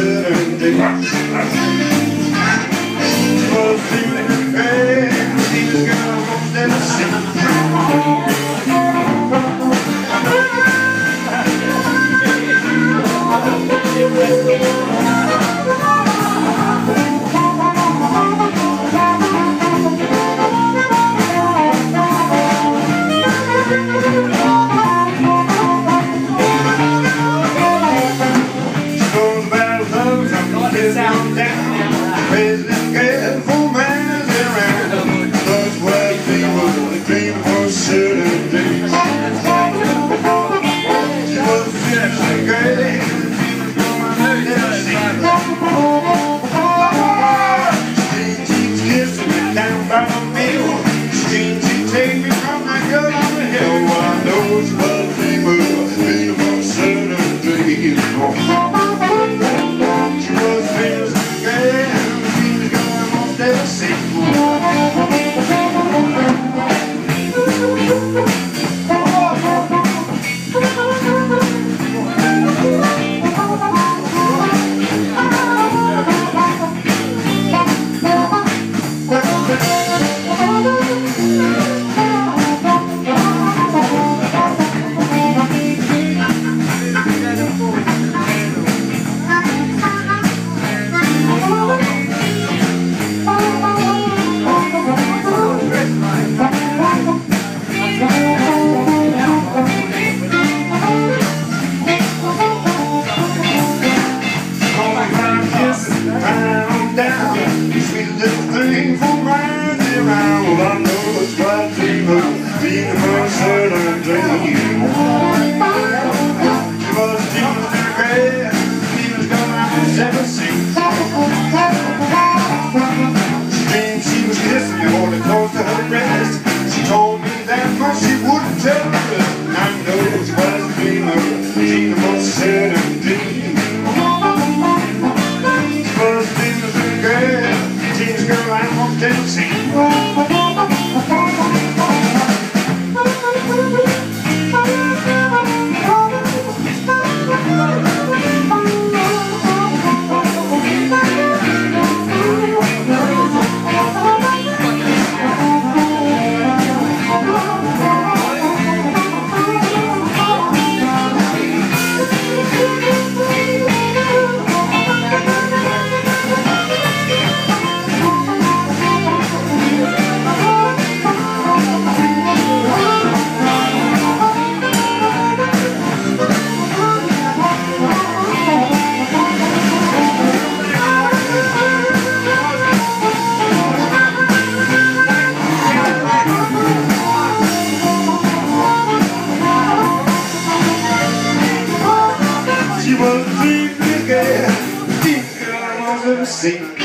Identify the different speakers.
Speaker 1: certain on for miles around. Well, I know it's what people being for certain dream. She was dealing with her great, she out seats. She was kissing me, her breast. She told me that much she wouldn't tell the girl I walked in see. She was a